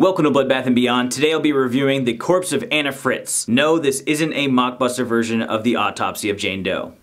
Welcome to Bloodbath & Beyond. Today I'll be reviewing The Corpse of Anna Fritz. No, this isn't a mockbuster version of The Autopsy of Jane Doe.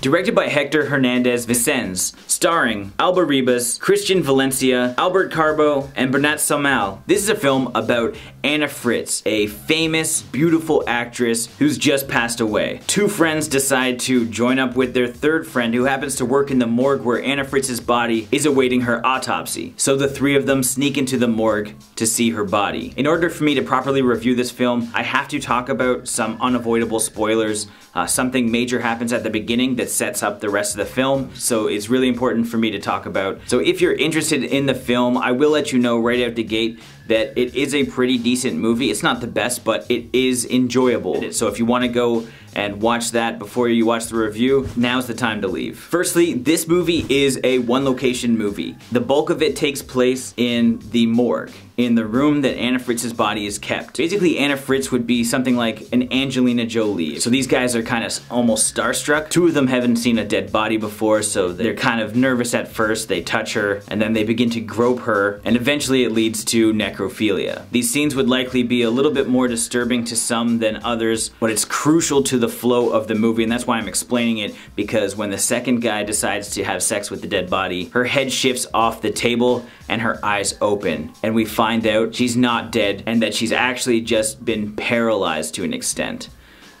Directed by Hèctor Hernández Vicens, starring Alba Ribas, Cristian Valencia, Albert Carbó, and Bernat Saumell. This is a film about Anna Fritz, a famous, beautiful actress who's just passed away. Two friends decide to join up with their third friend who happens to work in the morgue where Anna Fritz's body is awaiting her autopsy. So the three of them sneak into the morgue to see her body. In order for me to properly review this film, I have to talk about some unavoidable spoilers. Uh, something major happens at the beginning that sets up the rest of the film, so it's really important for me to talk about. So if you're interested in the film, I will let you know right out the gate that it is a pretty decent movie. It's not the best, but it is enjoyable. So if you want to go and watch that before you watch the review, now's the time to leave. Firstly, this movie is a one location movie. The bulk of it takes place in the morgue, in the room that Anna Fritz's body is kept. Basically, Anna Fritz would be something like an Angelina Jolie. So these guys are kind of almost starstruck. Two of them haven't seen a dead body before, so they're kind of nervous at first. They touch her, and then they begin to grope her, and eventually it leads to necrophilia. These scenes would likely be a little bit more disturbing to some than others, but it's crucial to the the flow of the movie and that's why I'm explaining it because when the second guy decides to have sex with the dead body, her head shifts off the table and her eyes open and we find out she's not dead and that she's actually just been paralyzed to an extent.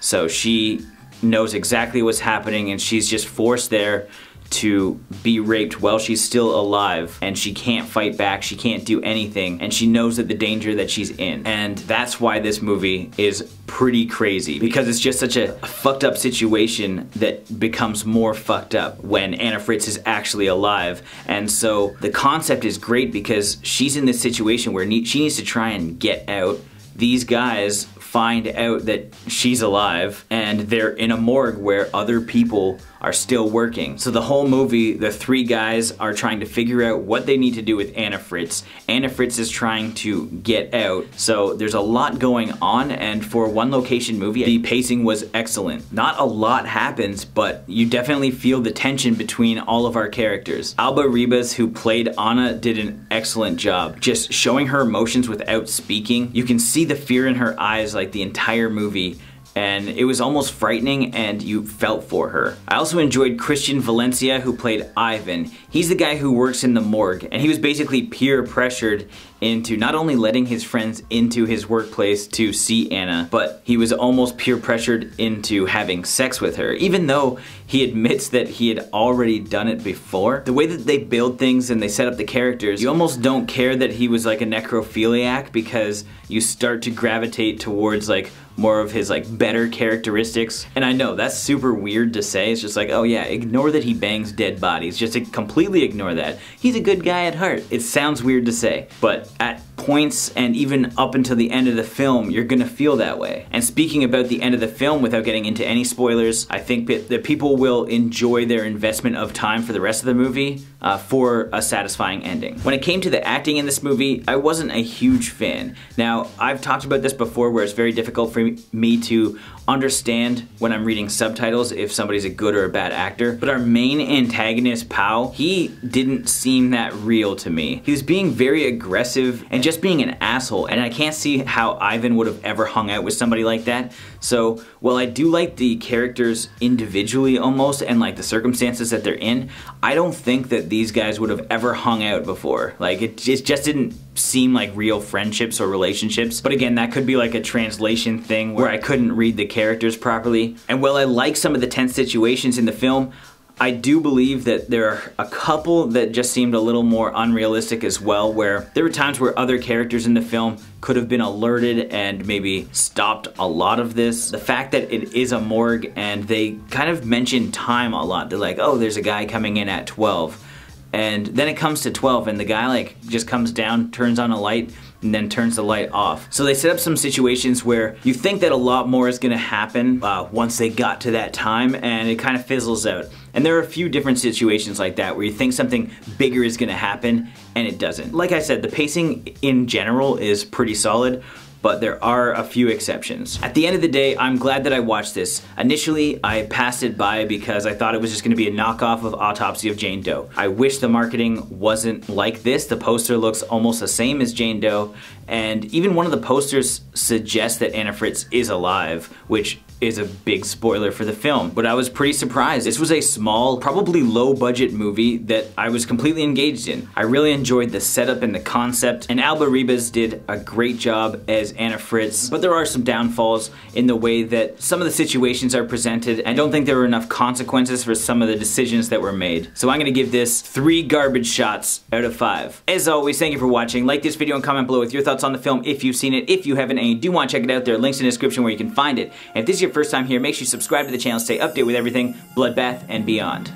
So she knows exactly what's happening and she's just forced there to be raped while she's still alive and she can't fight back, she can't do anything, and she knows that the danger that she's in. And that's why this movie is pretty crazy because it's just such a, fucked up situation that becomes more fucked up when Anna Fritz is actually alive. And so the concept is great because she's in this situation where she needs to try and get out. These guys find out that she's alive and they're in a morgue where other people are still working. So the whole movie, the three guys are trying to figure out what they need to do with Anna Fritz. Anna Fritz is trying to get out. So there's a lot going on and for one location movie, the pacing was excellent. Not a lot happens, but you definitely feel the tension between all of our characters. Alba Ribas, who played Anna, did an excellent job. Just showing her emotions without speaking. You can see the fear in her eyes like the entire movie and it was almost frightening and you felt for her. I also enjoyed Cristian Valencia who played Ivan. He's the guy who works in the morgue and he was basically peer pressured into not only letting his friends into his workplace to see Anna, but he was almost peer pressured into having sex with her, even though he admits that he had already done it before. The way that they build things and they set up the characters, you almost don't care that he was like a necrophiliac because you start to gravitate towards like more of his like better characteristics. And I know that's super weird to say. It's just like, oh yeah, ignore that he bangs dead bodies. Just completely ignore that. He's a good guy at heart. It sounds weird to say, but at points and even up until the end of the film, you're gonna feel that way. And speaking about the end of the film without getting into any spoilers, I think that people will enjoy their investment of time for the rest of the movie uh, for a satisfying ending. When it came to the acting in this movie, I wasn't a huge fan. Now, I've talked about this before where it's very difficult for me to understand when I'm reading subtitles if somebody's a good or a bad actor, but our main antagonist, Pau, he didn't seem that real to me. He was being very aggressive and just being an asshole, and I can't see how Ivan would have ever hung out with somebody like that. So, while I do like the characters individually almost, and like the circumstances that they're in, I don't think that these guys would have ever hung out before. Like, it just, just didn't seem like real friendships or relationships. But again, that could be like a translation thing where I couldn't read the characters properly. And while I like some of the tense situations in the film, I do believe that there are a couple that just seemed a little more unrealistic as well, where there were times where other characters in the film could have been alerted and maybe stopped a lot of this. The fact that it is a morgue and they kind of mention time a lot. They're like, oh, there's a guy coming in at 12 and then it comes to 12 and the guy like just comes down, turns on a light, and then turns the light off. So they set up some situations where you think that a lot more is gonna happen uh, once they got to that time and it kind of fizzles out. And there are a few different situations like that where you think something bigger is gonna happen and it doesn't. Like I said, the pacing in general is pretty solid, but there are a few exceptions. At the end of the day, I'm glad that I watched this. Initially, I passed it by because I thought it was just gonna be a knockoff of Autopsy of Jane Doe. I wish the marketing wasn't like this. The poster looks almost the same as Jane Doe, and even one of the posters suggests that Anna Fritz is alive, which is a big spoiler for the film, but I was pretty surprised. This was a small, probably low budget movie that I was completely engaged in. I really enjoyed the setup and the concept, and Alba Ribas did a great job as Anna Fritz, but there are some downfalls in the way that some of the situations are presented. I don't think there were enough consequences for some of the decisions that were made. So I'm gonna give this three garbage shots out of five. As always, thank you for watching. Like this video and comment below with your thoughts on the film if you've seen it. If you haven't and you do want to check it out, there are links in the description where you can find it. And if this is your first time here, make sure you subscribe to the channel, stay updated with everything Bloodbath and beyond.